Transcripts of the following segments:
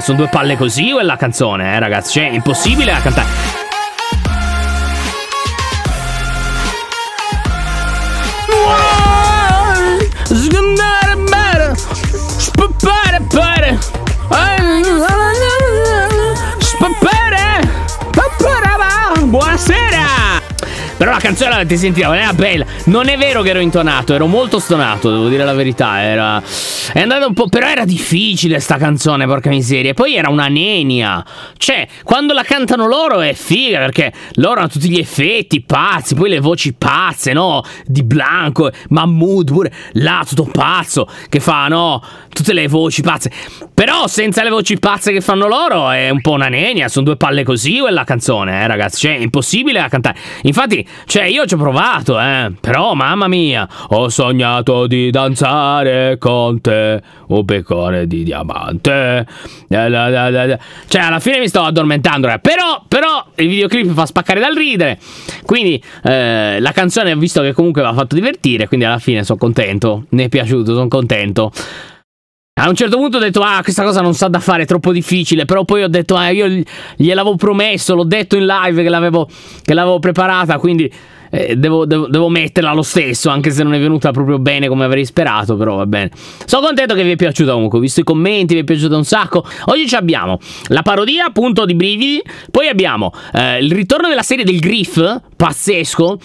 Sono due palle così quella canzone, eh, ragazzi. Cioè, è impossibile da cantare. Buonasera! Però la canzone l'avete sentita, non era bella. Non è vero che ero intonato, ero molto stonato, devo dire la verità. Era. È andata un po'. Però era difficile sta canzone, porca miseria. E poi era una nenia. Cioè, quando la cantano loro è figa, perché loro hanno tutti gli effetti pazzi, poi le voci pazze, no? Di Blanco, Mahmood, pure là, tutto pazzo, che fa, no? Tutte le voci pazze. Però senza le voci pazze che fanno loro è un po' una nenia. Sono due palle così quella canzone, eh, ragazzi. Cioè, è impossibile da cantare. Infatti, cioè, io ci ho provato, eh. Però, mamma mia, ho sognato di danzare con te. Un pecore di diamante. Cioè, alla fine mi sto addormentando. Eh. Però, però, il videoclip fa spaccare dal ridere. Quindi, eh, la canzone ho visto che comunque mi ha fatto divertire. Quindi, alla fine sono contento. Mi è piaciuto, sono contento. A un certo punto ho detto, ah, questa cosa non sa da fare, è troppo difficile. Però poi ho detto, ah, io gliel'avevo promesso, l'ho detto in live che l'avevo, che l'avevo preparata, quindi eh, devo, devo, devo, metterla lo stesso, anche se non è venuta proprio bene come avrei sperato, però va bene. Sono contento che vi è piaciuta comunque, ho visto i commenti, vi è piaciuto un sacco. Oggi abbiamo la parodia appunto di Brividi, poi abbiamo eh, il ritorno della serie del Griff, pazzesco,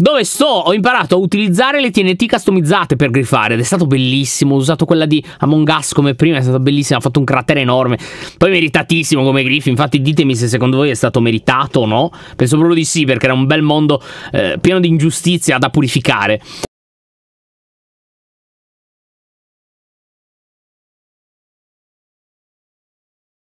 dove sto, ho imparato a utilizzare le TNT customizzate per griffare ed è stato bellissimo, ho usato quella di Among Us come prima, è stata bellissima, ha fatto un cratere enorme, poi meritatissimo come griff, infatti ditemi se secondo voi è stato meritato o no, penso proprio di sì perché era un bel mondo eh, pieno di ingiustizia da purificare.